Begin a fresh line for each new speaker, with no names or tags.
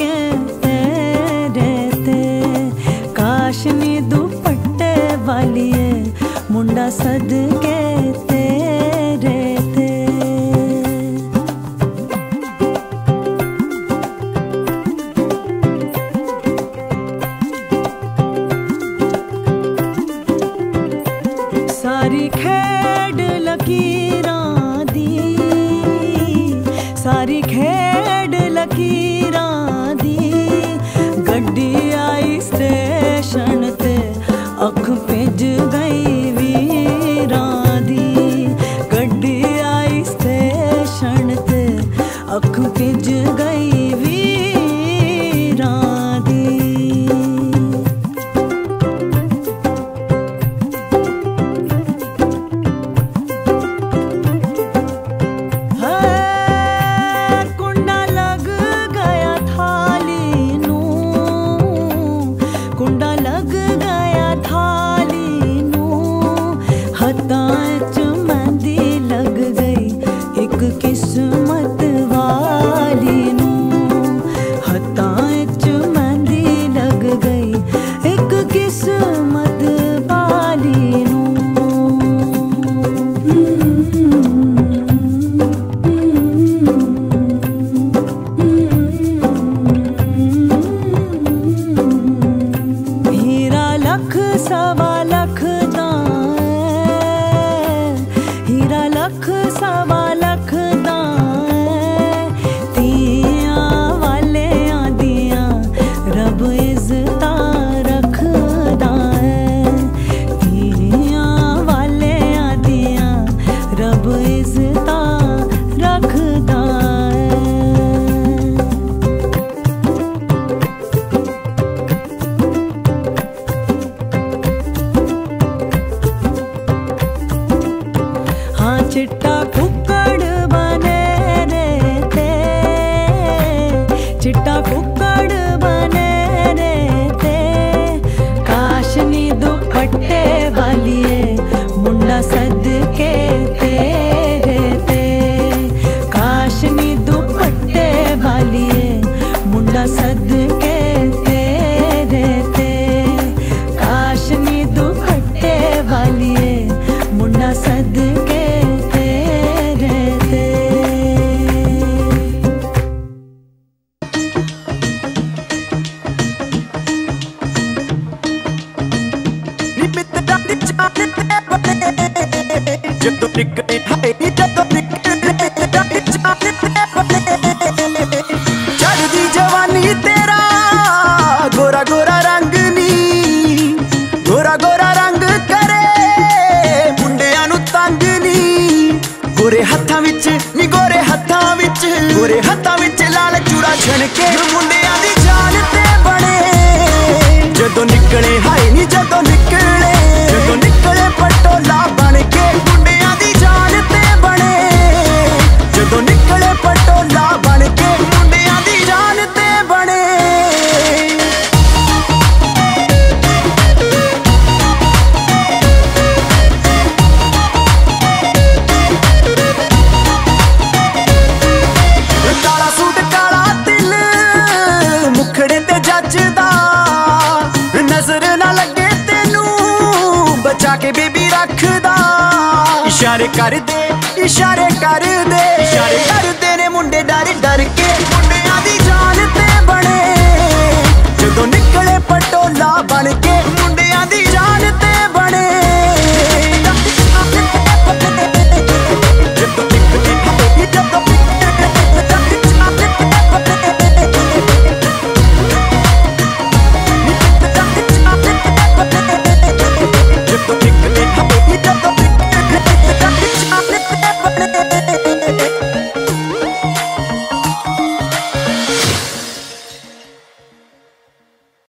कैसे रहते। काशमी दुपट्टे वाली मुंडा सद के रहते सारी खेड लगी to my चिट्टा
कुकड़ बने ते चिट्टा कुकड़ बने ਜਦੋਂ ਟਿਕਦੇ ਹਾਏ, ਜਦੋਂ ਟਿਕਦੇ ਜਾਂਦੇ ਜਾਂਦੇ ਚੜਦੀ ਜਵਾਨੀ ਤੇਰਾ, ਗੋਰਾ ਗੋਰਾ ਰੰਗ ਨੀ। ਗੋਰਾ ਗੋਰਾ ਰੰਗ ਕਰੇ, ਮੁੰਡਿਆਂ ਨੂੰ ਤੰਗ ਨੀ। ਗੋਰੇ ਹੱਥਾਂ ਵਿੱਚ ਨੀ, ਗੋਰੇ ਹੱਥਾਂ ਵਿੱਚ, ਗੋਰੇ ਹੱਥਾਂ ਵਿੱਚ ਲਾਲ ਚੂੜਾ ਛਣ ਕੇ ਮੁੰਡੇ ਇਸ਼ਾਰੇ ਕਰਦੇ ਇਸ਼ਾਰੇ ਕਰਦੇ। ਇਸ਼ਾਰੇ ਕਰਦੇ ਨੇ ਮੁੰਡੇ ਡਰ ਡਰ ਕੇ। ਮੁੰਡਿਆਂ ਦੀ ਜਾਨ ਤੇ ਬਣੇ। ਜਦੋਂ ਨਿਕਲੇ ਪਟੋਲਾ ਬਣ ਕੇ